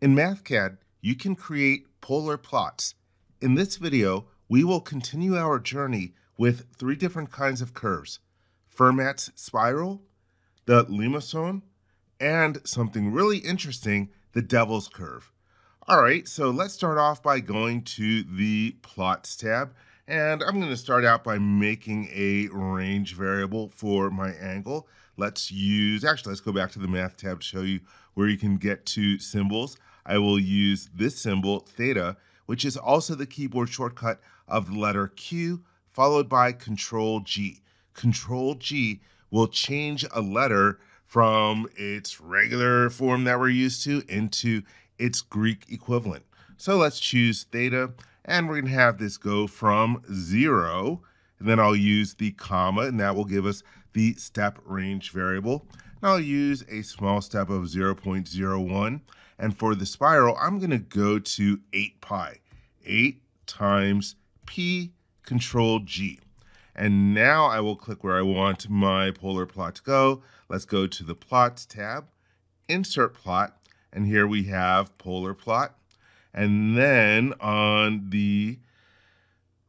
In MathCAD, you can create polar plots. In this video, we will continue our journey with three different kinds of curves, Fermat's spiral, the limacon, and something really interesting, the devil's curve. All right, so let's start off by going to the Plots tab, and I'm going to start out by making a range variable for my angle. Let's use, actually, let's go back to the Math tab to show you where you can get to symbols. I will use this symbol, theta, which is also the keyboard shortcut of the letter Q, followed by Control G. Control G will change a letter from its regular form that we're used to into its Greek equivalent. So let's choose theta, and we're to have this go from 0, and then I'll use the comma, and that will give us the step range variable. And I'll use a small step of 0.01, and for the spiral, I'm going to go to 8 pi. 8 times p control g. And now I will click where I want my polar plot to go. Let's go to the Plots tab, Insert Plot, and here we have polar plot. And then on the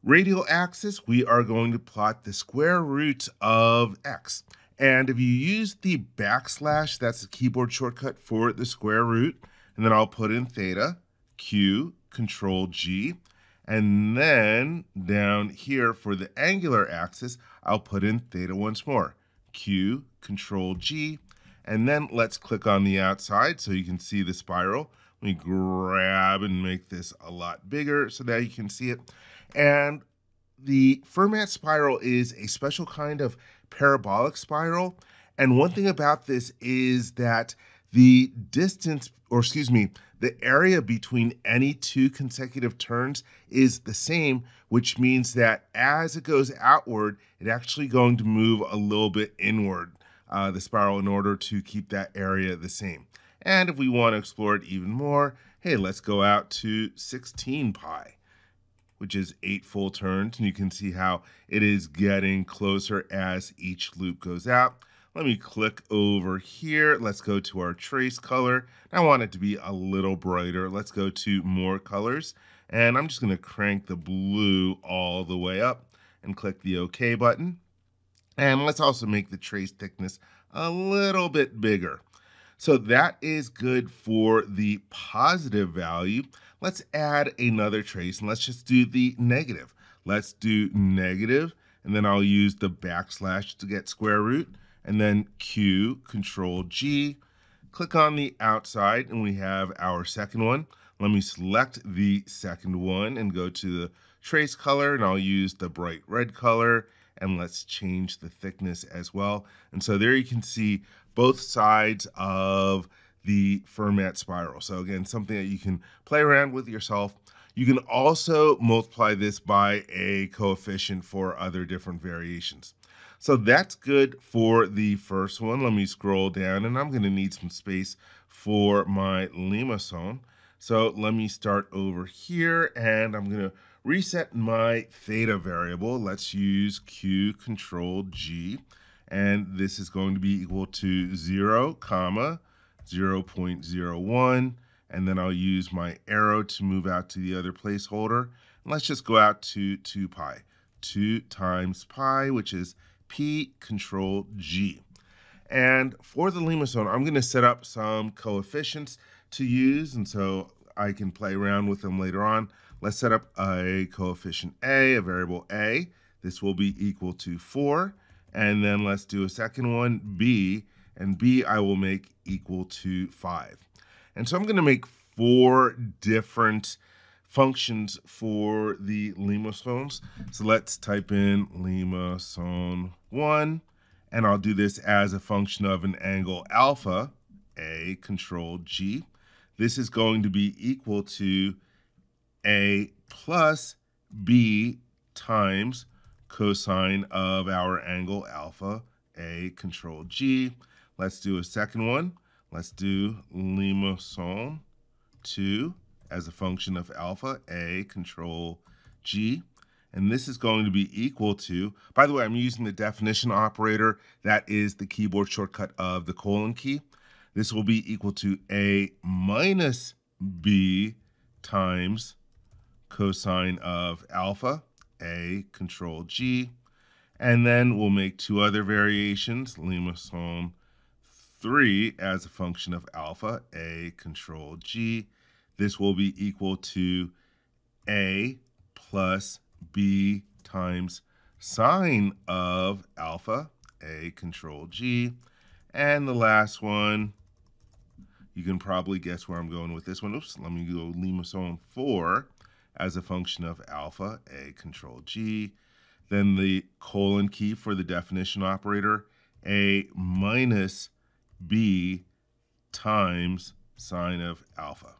radial axis, we are going to plot the square root of x. And if you use the backslash, that's the keyboard shortcut for the square root, and then I'll put in theta, q, control G, and then down here for the angular axis, I'll put in theta once more, q, control G, and then let's click on the outside so you can see the spiral. Let me grab and make this a lot bigger so that you can see it. And the Fermat spiral is a special kind of parabolic spiral. And one thing about this is that the distance, or excuse me, the area between any two consecutive turns is the same, which means that as it goes outward, it's actually going to move a little bit inward uh, the spiral in order to keep that area the same. And if we want to explore it even more, hey, let's go out to 16 pi, which is eight full turns. And you can see how it is getting closer as each loop goes out. Let me click over here. Let's go to our trace color. I want it to be a little brighter. Let's go to more colors. And I'm just going to crank the blue all the way up and click the OK button. And let's also make the trace thickness a little bit bigger. So that is good for the positive value. Let's add another trace and let's just do the negative. Let's do negative and then I'll use the backslash to get square root and then Q, control G. Click on the outside and we have our second one. Let me select the second one and go to the trace color and I'll use the bright red color and let's change the thickness as well. And so there you can see both sides of the Fermat spiral. So again, something that you can play around with yourself. You can also multiply this by a coefficient for other different variations. So that's good for the first one. Let me scroll down and I'm going to need some space for my limacon. So let me start over here and I'm going to reset my theta variable. Let's use Q control G. And this is going to be equal to 0, comma, 0 0.01. And then I'll use my arrow to move out to the other placeholder. And let's just go out to 2 pi. 2 times pi, which is P control G. And for the limacon, I'm going to set up some coefficients to use. And so I can play around with them later on. Let's set up a coefficient a, a variable a. This will be equal to 4. And then let's do a second one, b. And b I will make equal to 5. And so I'm going to make four different functions for the limacons. So let's type in limacon 1. And I'll do this as a function of an angle alpha, a, control G. This is going to be equal to a plus b times cosine of our angle alpha, a control g. Let's do a second one. Let's do limacon 2 as a function of alpha, a control g. And this is going to be equal to, by the way, I'm using the definition operator. That is the keyboard shortcut of the colon key. This will be equal to a minus b times cosine of alpha, a control g. And then we'll make two other variations, limacon 3 as a function of alpha, a control g. This will be equal to a plus b times sine of alpha, a control g. And the last one, you can probably guess where I'm going with this one. Oops, let me go limacon 4 as a function of alpha, a control g. Then the colon key for the definition operator, a minus b times sine of alpha.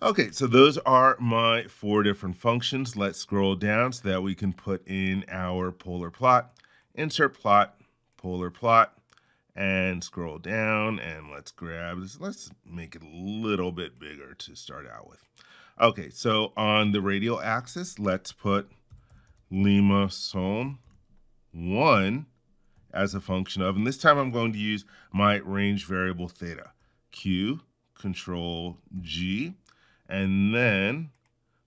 Okay, so those are my four different functions. Let's scroll down so that we can put in our polar plot. Insert plot, polar plot, and scroll down and let's grab this. Let's make it a little bit bigger to start out with. Okay, so on the radial axis, let's put limacon 1 as a function of, and this time I'm going to use my range variable theta. Q, control G, and then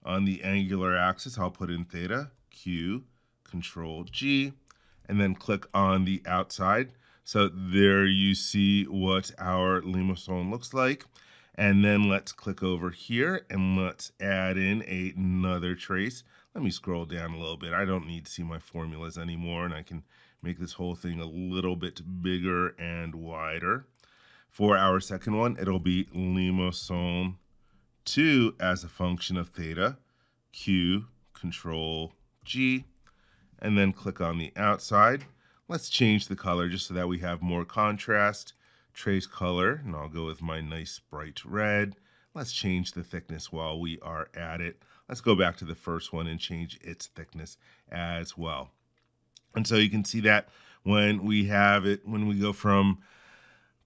on the angular axis, I'll put in theta, Q, control G, and then click on the outside. So there you see what our limacon looks like. And then let's click over here and let's add in another trace. Let me scroll down a little bit. I don't need to see my formulas anymore and I can make this whole thing a little bit bigger and wider. For our second one, it'll be limacon 2 as a function of theta, Q, control G, and then click on the outside. Let's change the color just so that we have more contrast. Trace color, and I'll go with my nice bright red. Let's change the thickness while we are at it. Let's go back to the first one and change its thickness as well. And so you can see that when we have it, when we go from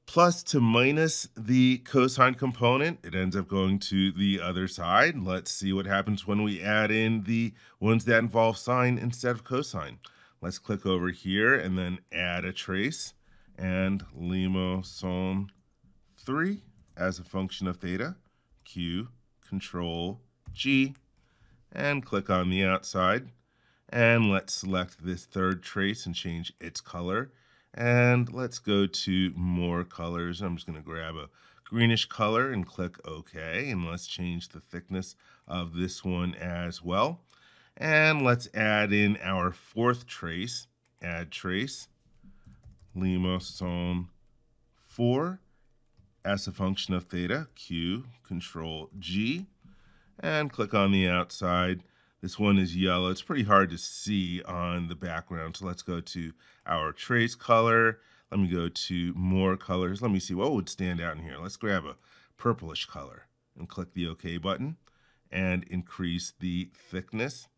plus to minus the cosine component, it ends up going to the other side. Let's see what happens when we add in the ones that involve sine instead of cosine. Let's click over here and then add a trace and limacon 3 as a function of theta, Q, control G, and click on the outside. And let's select this third trace and change its color. And let's go to more colors. I'm just going to grab a greenish color and click OK. And let's change the thickness of this one as well. And let's add in our fourth trace. Add trace, limacon 4 as a function of theta, Q, control G, and click on the outside this one is yellow. It's pretty hard to see on the background. So let's go to our trace color. Let me go to more colors. Let me see what would stand out in here. Let's grab a purplish color and click the OK button and increase the thickness.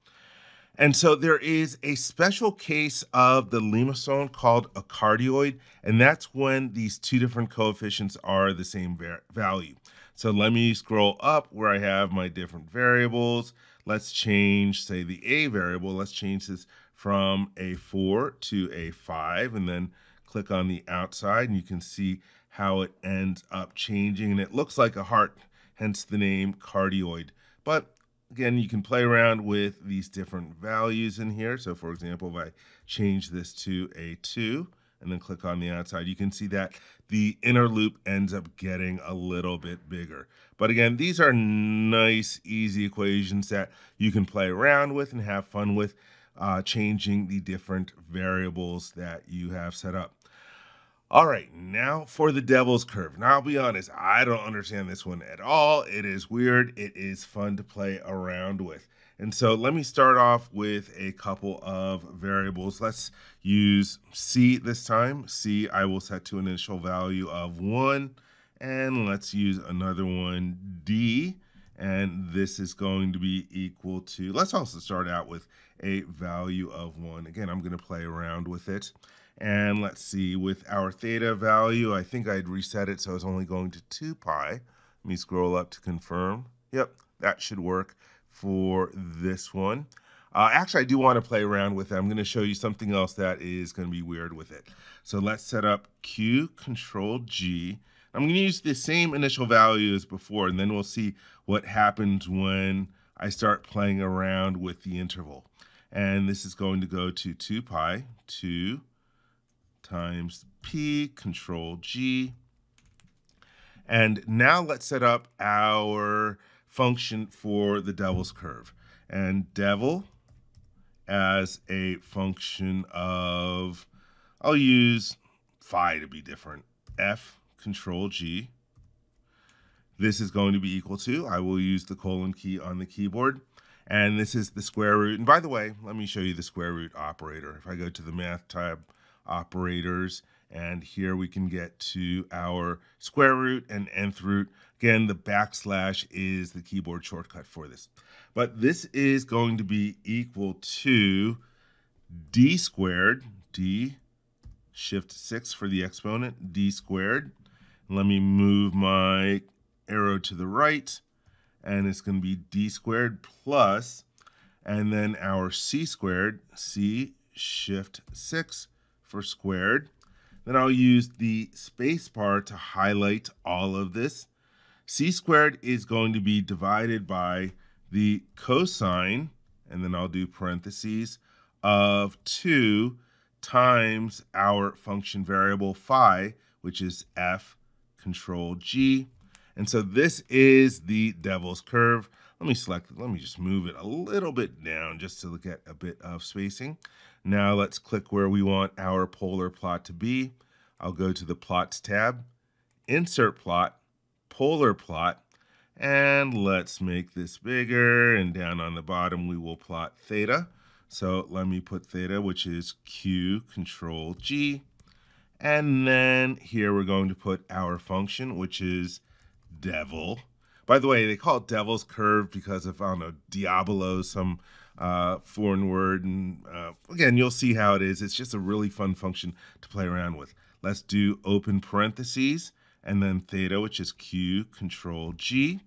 And so there is a special case of the limacon called a cardioid, and that's when these two different coefficients are the same value. So let me scroll up where I have my different variables. Let's change, say, the A variable. Let's change this from a 4 to a 5, and then click on the outside, and you can see how it ends up changing. And it looks like a heart, hence the name cardioid. But again, you can play around with these different values in here. So for example, if I change this to a 2, and then click on the outside, you can see that the inner loop ends up getting a little bit bigger. But again, these are nice, easy equations that you can play around with and have fun with, uh, changing the different variables that you have set up. All right, now for the devil's curve. Now, I'll be honest, I don't understand this one at all. It is weird. It is fun to play around with. And so let me start off with a couple of variables. Let's use C this time. C I will set to an initial value of 1. And let's use another one, D. And this is going to be equal to, let's also start out with a value of 1. Again, I'm going to play around with it. And let's see, with our theta value, I think I'd reset it so it's only going to 2 pi. Let me scroll up to confirm. Yep, that should work for this one. Uh, actually, I do want to play around with it. I'm going to show you something else that is going to be weird with it. So let's set up Q Control G. I'm going to use the same initial value as before, and then we'll see what happens when I start playing around with the interval. And this is going to go to 2 pi, 2 times p, control G. And now let's set up our function for the devil's curve. And devil as a function of, I'll use phi to be different, f control G. This is going to be equal to, I will use the colon key on the keyboard, and this is the square root. And by the way, let me show you the square root operator. If I go to the math tab, operators, and here we can get to our square root and nth root. Again, the backslash is the keyboard shortcut for this. But this is going to be equal to d squared, d, shift 6 for the exponent, d squared. Let me move my arrow to the right, and it's going to be d squared plus, and then our c squared, c, shift 6 for squared. Then I'll use the space bar to highlight all of this. c squared is going to be divided by the cosine, and then I'll do parentheses, of 2 times our function variable phi, which is f control G. And so this is the devil's curve. Let me select it. Let me just move it a little bit down just to get a bit of spacing. Now let's click where we want our polar plot to be. I'll go to the Plots tab, Insert Plot, Polar Plot, and let's make this bigger. And down on the bottom, we will plot theta. So let me put theta, which is Q, Control G. And then here we're going to put our function, which is devil. By the way, they call it devil's curve because of, I don't know, diabolo, some uh, foreign word. And uh, again, you'll see how it is. It's just a really fun function to play around with. Let's do open parentheses and then theta, which is Q, control G.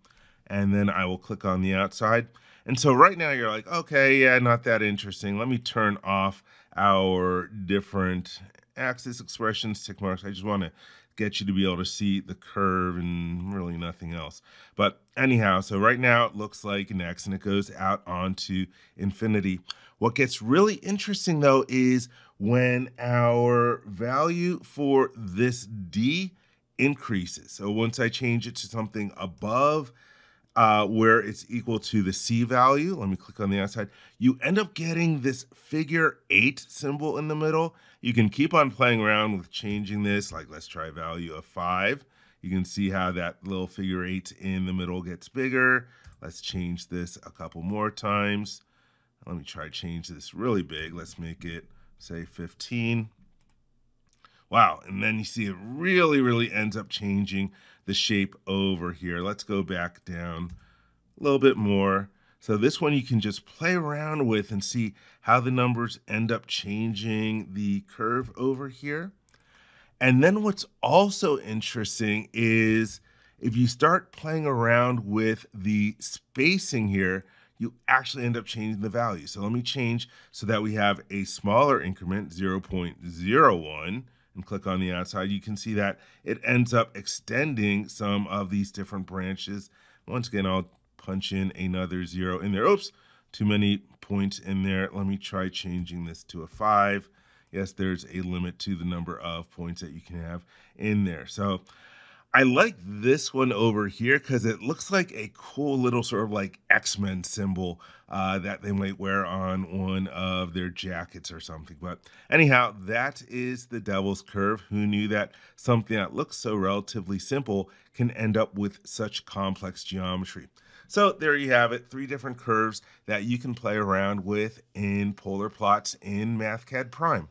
And then I will click on the outside. And so right now you're like, okay, yeah, not that interesting. Let me turn off our different axis expressions, tick marks. I just want to get you to be able to see the curve and really nothing else. But anyhow, so right now it looks like an X and it goes out onto infinity. What gets really interesting though is when our value for this D increases. So once I change it to something above uh, where it's equal to the C value, let me click on the outside, you end up getting this figure eight symbol in the middle. You can keep on playing around with changing this, like let's try value of five. You can see how that little figure eight in the middle gets bigger. Let's change this a couple more times. Let me try change this really big. Let's make it say 15. Wow, and then you see it really, really ends up changing the shape over here. Let's go back down a little bit more. So this one you can just play around with and see how the numbers end up changing the curve over here. And then what's also interesting is if you start playing around with the spacing here, you actually end up changing the value. So let me change so that we have a smaller increment, 0.01, and click on the outside, you can see that it ends up extending some of these different branches. Once again, I'll punch in another zero in there. Oops, too many points in there. Let me try changing this to a five. Yes, there's a limit to the number of points that you can have in there. So I like this one over here because it looks like a cool little sort of like X-Men symbol uh, that they might wear on one of their jackets or something. But anyhow, that is the Devil's Curve. Who knew that something that looks so relatively simple can end up with such complex geometry? So there you have it, three different curves that you can play around with in polar plots in MathCAD Prime.